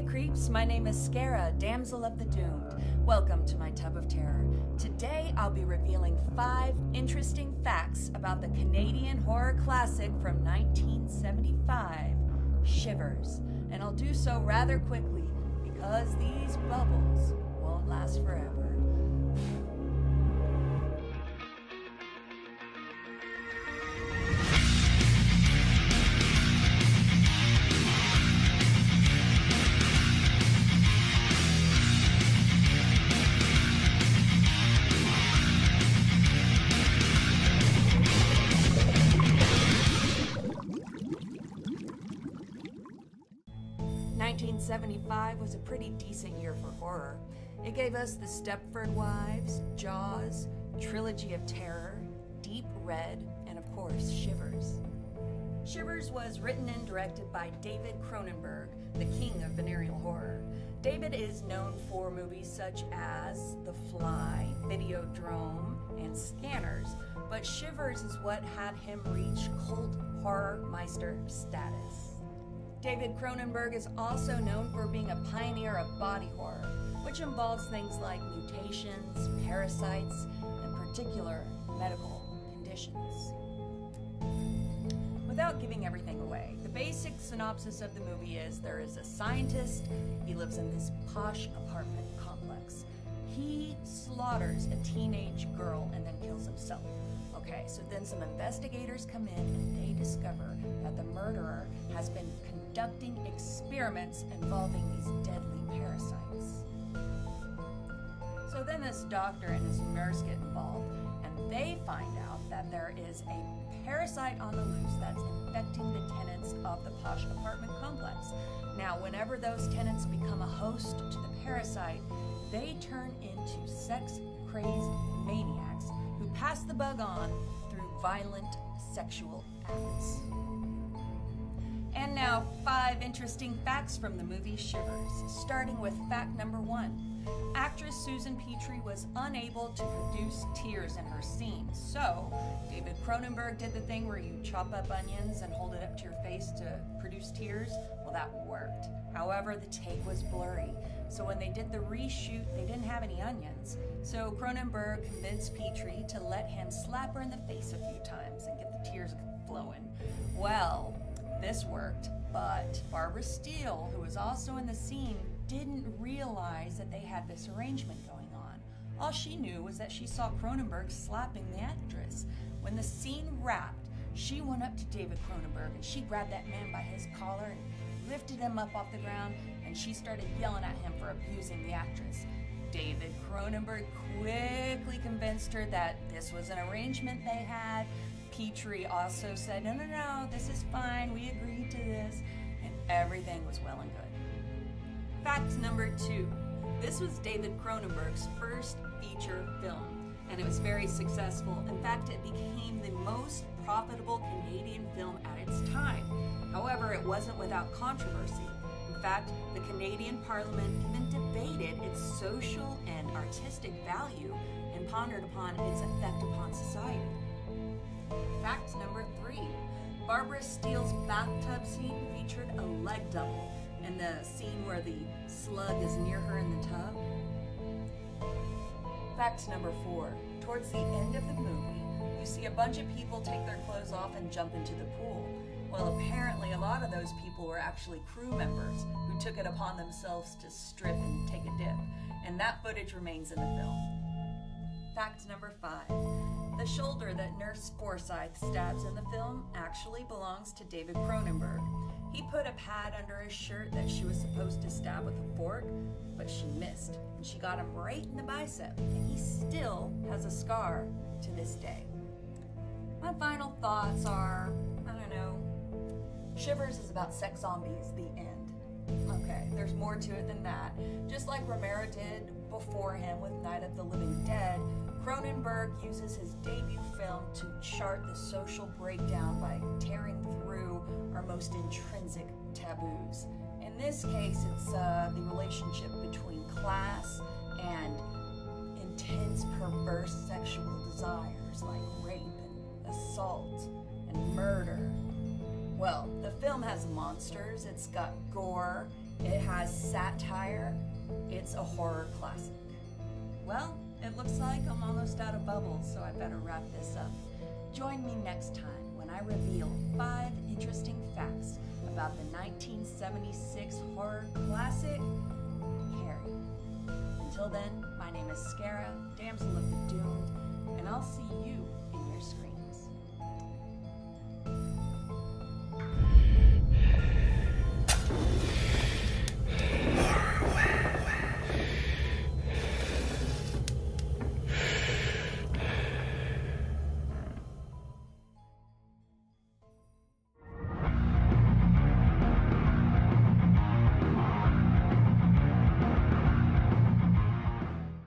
Hey creeps, my name is Scarah, Damsel of the Doomed. Welcome to my Tub of Terror. Today I'll be revealing five interesting facts about the Canadian horror classic from 1975, Shivers. And I'll do so rather quickly because these bubbles won't last forever. 1975 was a pretty decent year for horror. It gave us The Stepford Wives, Jaws, Trilogy of Terror, Deep Red, and of course, Shivers. Shivers was written and directed by David Cronenberg, the king of venereal horror. David is known for movies such as The Fly, Videodrome, and Scanners, but Shivers is what had him reach cult horror meister status. David Cronenberg is also known for being a pioneer of body horror, which involves things like mutations, parasites, and particular medical conditions. Without giving everything away, the basic synopsis of the movie is there is a scientist, he lives in this posh apartment complex. He slaughters a teenage girl and then kills himself. Okay, so then some investigators come in and they discover that the murderer has been conducting experiments involving these deadly parasites. So then this doctor and his nurse get involved and they find out that there is a parasite on the loose that's infecting the tenants of the posh apartment complex. Now, whenever those tenants become a host to the parasite, they turn into sex crazed maniacs who pass the bug on through violent sexual acts. Five interesting facts from the movie Shivers, starting with fact number one. Actress Susan Petrie was unable to produce tears in her scenes, so David Cronenberg did the thing where you chop up onions and hold it up to your face to produce tears. Well, that worked. However, the take was blurry, so when they did the reshoot, they didn't have any onions. So Cronenberg convinced Petrie to let him slap her in the face a few times and get the tears flowing. Well, this worked, but Barbara Steele, who was also in the scene, didn't realize that they had this arrangement going on. All she knew was that she saw Cronenberg slapping the actress. When the scene wrapped, she went up to David Cronenberg and she grabbed that man by his collar and lifted him up off the ground and she started yelling at him for abusing the actress. David Cronenberg quickly that this was an arrangement they had, Petrie also said, no, no, no, this is fine. We agreed to this. And everything was well and good. Fact number two this was David Cronenberg's first feature film, and it was very successful. In fact, it became the most profitable Canadian film at its time. However, it wasn't without controversy. In fact, the Canadian Parliament even debated its social and artistic value pondered upon its effect upon society. Fact number three Barbara Steele's bathtub scene featured a leg double in the scene where the slug is near her in the tub. Fact number four Towards the end of the movie, you see a bunch of people take their clothes off and jump into the pool. Well, apparently, a lot of those people were actually crew members who took it upon themselves to strip and take a dip, and that footage remains in the film. Fact number five the shoulder that Nurse Forsyth stabs in the film actually belongs to David Cronenberg. He put a pad under his shirt that she was supposed to stab with a fork, but she missed, and she got him right in the bicep, and he still has a scar to this day. My final thoughts are I don't know. Shivers is about sex zombies, the end. Okay, there's more to it than that. Just like Romero did before him with Night of the Living Dead, Cronenberg uses his debut film to chart the social breakdown by tearing through our most intrinsic taboos. In this case, it's uh, the relationship between class and intense, perverse sexual desires like rape and assault. Well, the film has monsters, it's got gore, it has satire, it's a horror classic. Well, it looks like I'm almost out of bubbles, so I better wrap this up. Join me next time when I reveal five interesting facts about the 1976 horror classic, Carrie. Until then, my name is Scarah, Damsel of the Doomed, and I'll see you in your screen.